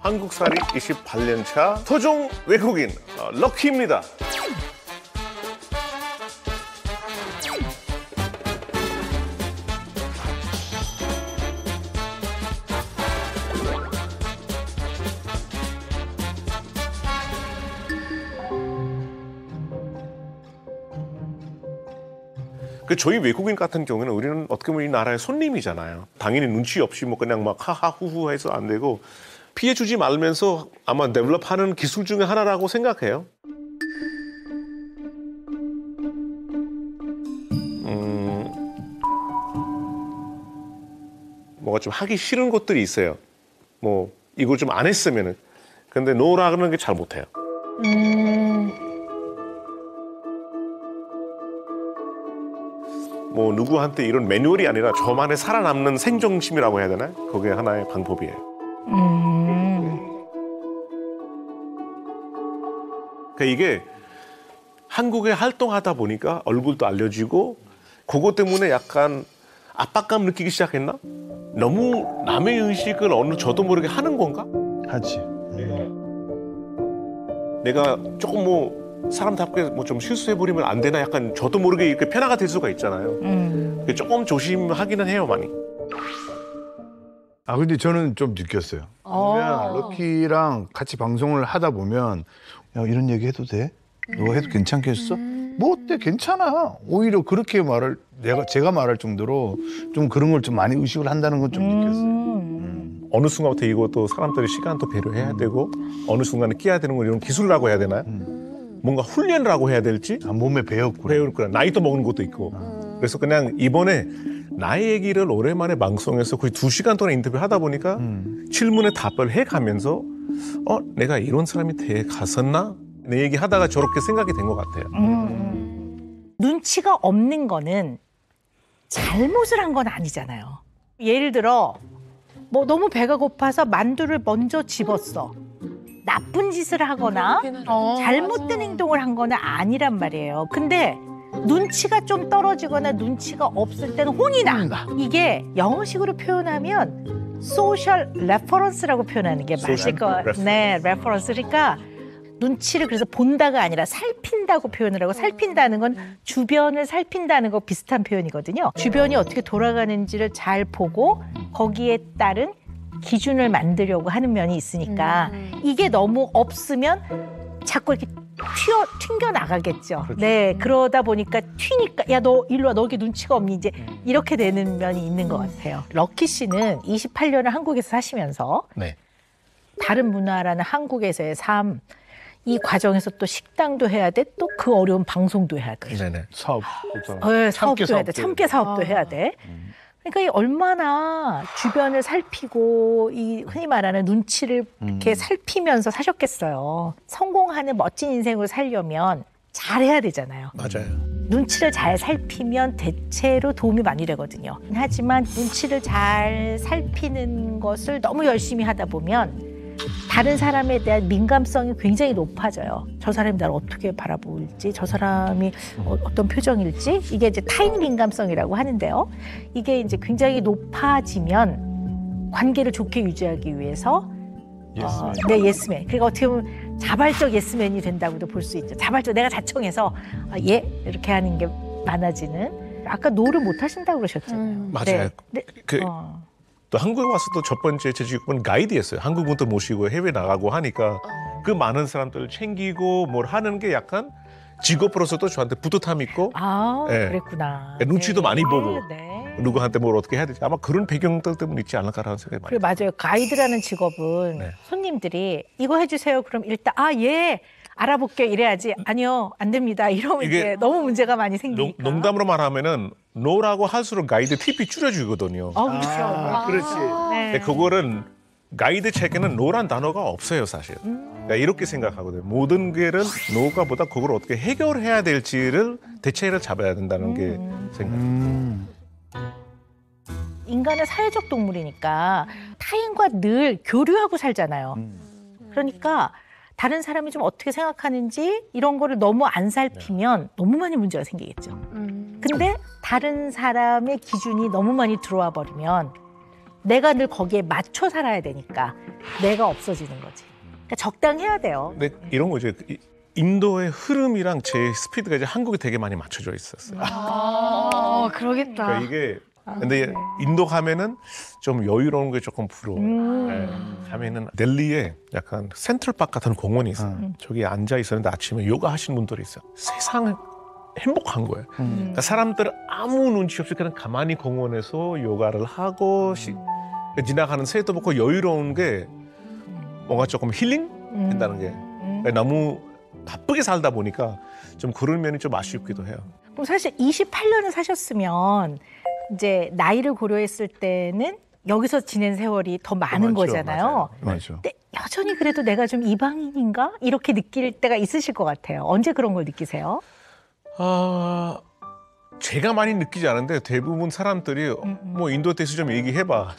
한국살이 28년 차 토종 외국인 어, 럭키입니다. 그 저희 외국인 같은 경우는 우리는 어떻게 보면 이 나라의 손님이잖아요. 당연히 눈치 없이 뭐 그냥 막 하하후후 해서 안 되고 피해 주지 말면서 아마 데벨롭하는 기술 중에 하나라고 생각해요. 음, 뭐가 좀 하기 싫은 것들이 있어요. 뭐 이걸 좀 안 했으면은 근데 노라는 게 잘 못해요. 뭐 누구한테 이런 매뉴얼이 아니라 저만의 살아남는 생존심이라고 해야 되나? 그게 하나의 방법이에요. 그러니까 이게 한국에 활동하다 보니까 얼굴도 알려지고 그것 때문에 약간 압박감 느끼기 시작했나? 너무 남의 의식을 어느 저도 모르게 하는 건가? 하지. 내가 조금 뭐 사람답게 뭐 좀 실수해버리면 안 되나 약간 저도 모르게 이렇게 편화가 될 수가 있잖아요. 그게 조금 조심하기는 해요 많이. 아 근데 저는 좀 느꼈어요. 그러면 럭키랑 같이 방송을 하다 보면 야 이런 얘기 해도 돼? 너가 해도 괜찮겠어? 뭐 어때? 괜찮아. 오히려 그렇게 말을 내가 제가 말할 정도로 좀 그런 걸 좀 많이 의식을 한다는 건 좀 느꼈어요. 어느 순간부터 이것도 사람들의 시간도 배려해야 되고 어느 순간에 끼야 되는 건 이런 기술이라고 해야 되나요? 뭔가 훈련이라고 해야 될지 아, 몸에 배웠구나. 배울 거야. 나이도 먹는 것도 있고. 그래서 그냥 이번에 나의 얘기를 오랜만에 방송에서 거의 두 시간 동안 인터뷰 하다 보니까 질문에 답을 해 가면서 어, 내가 이런 사람이 돼 갔었나? 내 얘기 하다가 저렇게 생각이 된 것 같아요. 눈치가 없는 거는 잘못을 한 건 아니잖아요. 예를 들어 뭐 너무 배가 고파서 만두를 먼저 집었어. 나쁜 짓을 하거나 잘못된 행동을 한 거는 아니란 말이에요. 근데 눈치가 좀 떨어지거나 눈치가 없을 때는 혼이 나. 이게 영어식으로 표현하면 social reference라고 표현하는 게 맞을 같아요. 네, reference. 그러니까 눈치를 그래서 본다가 아니라 살핀다고 표현을 하고 살핀다는 건 주변을 살핀다는 거 비슷한 표현이거든요. 주변이 어떻게 돌아가는지를 잘 보고 거기에 따른 기준을 만들려고 하는 면이 있으니까 이게 너무 없으면 자꾸 이렇게 튀어 튕겨 나가겠죠. 네, 그러다 보니까 튀니까 야 너 일로 와, 너 이게 눈치가 없니 이제 이렇게 되는 면이 있는 것 같아요. 럭키 씨는 28년을 한국에서 사시면서 네. 다른 문화라는 한국에서의 삶. 이 과정에서 또 식당도 해야 돼, 또 그 어려운 방송도 해야 돼. 네네. 사업. 어, 사업도 해야 돼, 참깨 사업도 해야 돼. 그러니까 이 얼마나 주변을 살피고 이 흔히 말하는 눈치를 이렇게 살피면서 사셨겠어요. 성공하는 멋진 인생을 살려면 잘해야 되잖아요. 맞아요. 눈치를 잘 살피면 대체로 도움이 많이 되거든요. 하지만 눈치를 잘 살피는 것을 너무 열심히 하다 보면 다른 사람에 대한 민감성이 굉장히 높아져요. 저 사람이 나를 어떻게 바라볼지, 저 사람이 어떤 표정일지, 이게 이제 타인 민감성이라고 하는데요. 이게 이제 굉장히 높아지면 관계를 좋게 유지하기 위해서 어, 네, 예스맨. 그러니까 어떻게 보면 자발적 예스맨이 된다고도 볼 수 있죠. 자발적 내가 자청해서 아, 예 이렇게 하는 게 많아지는. 아까 no를 못 하신다고 그러셨잖아요. 맞아요. 네. 그 어. 또 한국에 와서 또 첫 번째 제 직업은 가이드였어요. 한국 분들 모시고 해외 나가고 하니까 그 많은 사람들 챙기고 뭘 하는 게 약간 직업으로서도 저한테 뿌듯함 있고 아, 네. 그랬구나. 눈치도 많이 보고. 네. 누구한테 뭘 어떻게 해야 되지 아마 그런 배경들 때문에 있지 않을까라는 생각이 많이 그래 맞아요. 가이드라는 직업은 네. 손님들이 이거 해주세요. 그럼 일단 아 예. 알아볼게 이래야지 아니요 안 됩니다 이러면 이게 이제 너무 문제가 많이 농, 생기니까 농담으로 말하면은 no라고 할수록 가이드 팁이 줄여주거든요. 어 그렇죠 아, 그렇지. 네. 근데 그거는 가이드 책에는 no란 단어가 없어요 사실. 그러니까 이렇게 생각하거든요. 모든 게는 no가 보다 그걸 어떻게 해결해야 될지를 대책을 잡아야 된다는 게 생각. 음. 인간은 사회적 동물이니까 타인과 늘 교류하고 살잖아요. 그러니까 다른 사람이 좀 어떻게 생각하는지 이런 거를 너무 안 살피면 너무 많이 문제가 생기겠죠. 근데 다른 사람의 기준이 너무 많이 들어와 버리면 내가 늘 거기에 맞춰 살아야 되니까 내가 없어지는 거지. 그러니까 적당해야 돼요. 근데 이런 거죠. 이- 인도의 흐름이랑 제 스피드가 이제 한국에 되게 많이 맞춰져 있었어요. 아, 그러겠다. 그러니까 이게 근데 네. 인도 가면은 좀 여유로운 게 조금 부러워요. 음. 네. 가면은 델리에 약간 센트럴파크 같은 공원이 있어요. 음. 저기 앉아 있었는데 아침에 요가 하시는 분들이 있어요. 세상 행복한 거예요. 그러니까 사람들 아무 눈치 없이 그냥 가만히 공원에서 요가를 하고 시- 지나가는 새도 보고 여유로운 게 뭔가 조금 힐링 음. 된다는 게 그러니까 너무 바쁘게 살다 보니까 좀 그런 면이 좀 아쉽기도 해요. 그럼 사실 28년을 사셨으면 이제 나이를 고려했을 때는 여기서 지낸 세월이 더 많은 많죠, 거잖아요. 맞아요. 맞아. 근데 여전히 그래도 내가 좀 이방인인가 이렇게 느낄 때가 있으실 것 같아요. 언제 그런 걸 느끼세요? 아 제가 많이 느끼지 않은데 대부분 사람들이 음. 뭐 인도 대해서 좀 얘기해봐. 아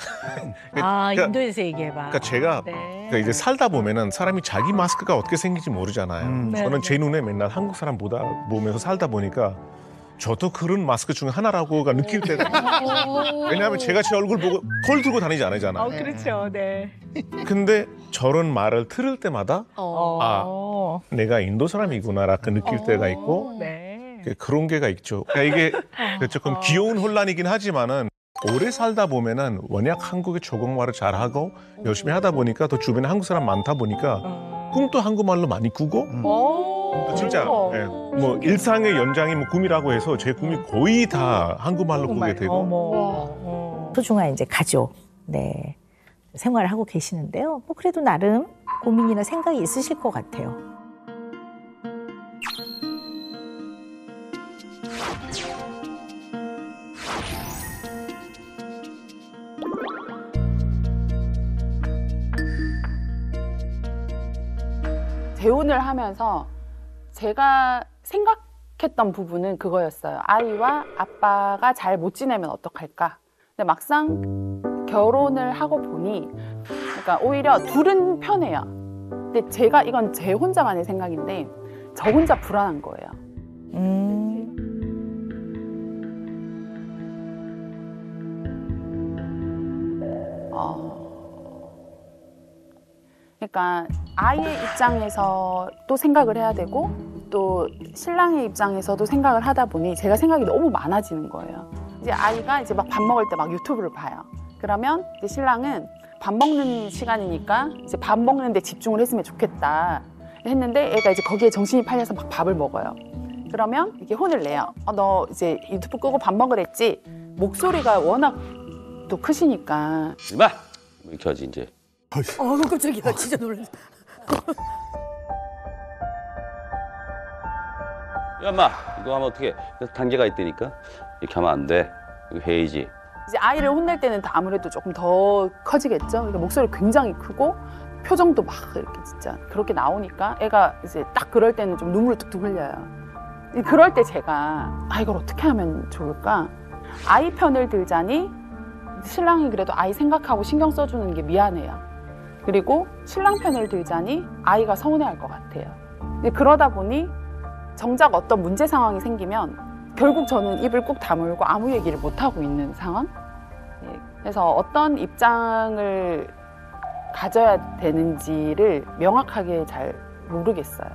그러니까- 인도에서 얘기해봐. 그러니까 제가 네. 그러니까 이제 살다 보면은 사람이 자기 마스크가 어떻게 생긴지 모르잖아요. 음. 네, 저는 네. 제 눈에 맨날 한국 사람 보다 보면서 살다 보니까 저도 그런 마스크 중에 하나라고가 느낄 때가 왜냐하면 제가 제 얼굴 보고 콜 들고 다니지 않잖아요. 어 그렇죠. 네. 근데 저런 말을 들을 때마다 어. 내가 인도 사람이구나라고 느낄 때가 있고 네. 그- 그런 게가 있죠. 그러니까 이게 조금 귀여운 혼란이긴 하지만은 오래 살다 보면은 워낙 한국의 조국말을 잘하고 열심히 하다 보니까 또 주변에 한국 사람 많다 보니까 꿈도 한국말로 많이 꾸고 음. 오. 진짜 예, 뭐 일상의 연장이 뭐 꿈이라고 해서 제 꿈이 거의 다 한국말로 꾸게 되고 어머. 어. 소중한 이제 가족. 네. 생활을 하고 계시는데요. 뭐 그래도 나름 고민이나 생각이 있으실 것 같아요. 재혼을 하면서 제가 생각했던 부분은 그거였어요. 아이와 아빠가 잘 못 지내면 어떡할까? 근데 막상 결혼을 하고 보니, 그러니까 오히려 둘은 편해요. 근데 제가 이건 제 혼자만의 생각인데, 저 혼자 불안한 거예요. 음. 어... 그러니까 아이의 입장에서 또 생각을 해야 되고 또 신랑의 입장에서도 생각을 하다 보니 제가 생각이 너무 많아지는 거예요. 이제 아이가 이제 막 밥 먹을 때 막 유튜브를 봐요. 그러면 이제 신랑은 밥 먹는 시간이니까 이제 밥 먹는데 집중을 했으면 좋겠다 했는데 애가 이제 거기에 정신이 팔려서 막 밥을 먹어요. 그러면 이렇게 혼을 내요. 어, 너 이제 유튜브 끄고 밥 먹으랬지? 목소리가 워낙 또 크시니까 이마 이렇게 하지 이제 어 깜짝이야 진짜 놀랐어. 야 인마 이거 하면 어떻게 단계가 있다니까 이렇게 하면 안돼 이거 회의지 이제 아이를 혼낼 때는 더 아무래도 조금 더 커지겠죠. 그러니까 목소리 굉장히 크고 표정도 막 이렇게 진짜 그렇게 나오니까 애가 이제 딱 그럴 때는 좀 눈물 뚝뚝 흘려요. 그럴 때 제가 아 이걸 어떻게 하면 좋을까? 아이 편을 들자니 신랑이 그래도 아이 생각하고 신경 써주는 게 미안해요. 그리고 신랑 편을 들자니 아이가 서운해할 것 같아요. 그러다 보니 정작 어떤 문제 상황이 생기면 결국 저는 입을 꾹 다물고 아무 얘기를 못 하고 있는 상황. 예, 그래서 어떤 입장을 가져야 되는지를 명확하게 잘 모르겠어요.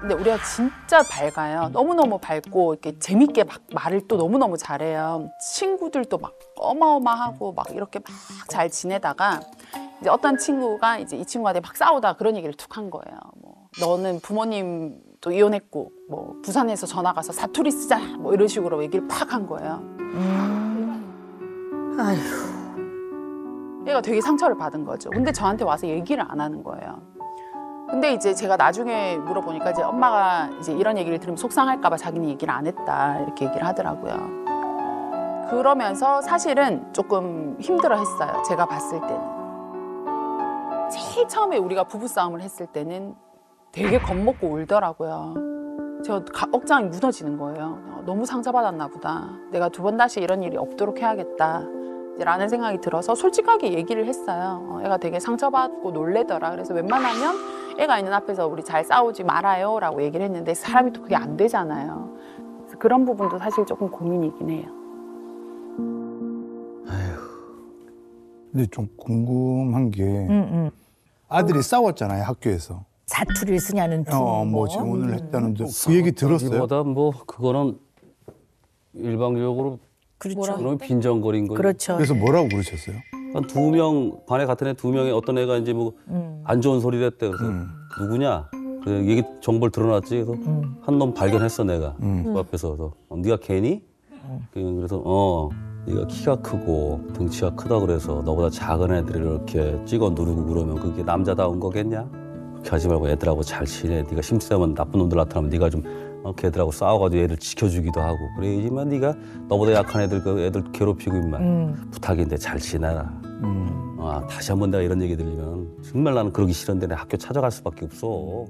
근데 우리가 진짜 밝아요. 너무너무 밝고 이렇게 재밌게 막 말을 또 너무너무 잘해요. 친구들도 막 어마어마하고 막 이렇게 막 잘 지내다가 이제 어떤 친구가 이제 이 친구한테 막 싸우다 그런 얘기를 툭 한 거예요. 뭐 너는 부모님도 이혼했고 뭐 부산에서 전화 가서 사투리 쓰자 뭐 이런 식으로 얘기를 팍 한 거예요. 아휴. 얘가 되게 상처를 받은 거죠. 근데 저한테 와서 얘기를 안 하는 거예요. 근데 이제 제가 나중에 물어보니까 이제 엄마가 이제 이런 얘기를 들으면 속상할까봐 자기는 얘기를 안 했다 이렇게 얘기를 하더라고요. 그러면서 사실은 조금 힘들어 했어요. 제가 봤을 때는. 제일 처음에 우리가 부부싸움을 했을 때는 되게 겁먹고 울더라고요. 저 가- 억장이 무너지는 거예요. 어, 너무 상처받았나 보다. 내가 두 번 다시 이런 일이 없도록 해야겠다. 라는 생각이 들어서 솔직하게 얘기를 했어요. 어, 애가 되게 상처받고 놀래더라. 그래서 웬만하면 애가 있는 앞에서 우리 잘 싸우지 말아요. 라고 얘기를 했는데 사람이 또 그게 안 되잖아요. 그래서 그런 부분도 사실 조금 고민이긴 해요. 근데 좀 궁금한 게 음, 음. 아들이 싸웠잖아요 학교에서. 사투리를 쓰냐는 둥 어, 뭐 재혼을 했다는 그 얘기 들었어요. 보다 뭐 그거는 일방적으로 그렇죠. 그런 빈정거린 거죠. 그렇죠. 그래서 뭐라고 그러셨어요? 한두명 반에 같은 애 두 명에 어떤 애가 이제 뭐안 음. 좋은 소리를 했대. 그래서 음. 누구냐? 그 얘기 정보를 드러났지. 그래서 음. 한놈 발견했어 내가 음. 그 앞에서 그래서 어, 네가 걔니? 그- 그래서 어 네가 키가 크고 등치가 크다 그래서 너보다 작은 애들을 이렇게 찍어 누르고 그러면 그게 남자다운 거겠냐? 그렇게 하지 말고 애들하고 잘 지내. 네가 힘세면 나쁜 놈들 나타나면 네가 좀 어, 걔들하고 싸워가지고 애들 지켜주기도 하고 그래야지만 네가 너보다 약한 애들 그 애들 괴롭히고 임만 음. 부탁인데 잘 지내라. 음. 아, 다시 한 번 내가 이런 얘기 들리면 정말 나는 그러기 싫은데 내 학교 찾아갈 수밖에 없어.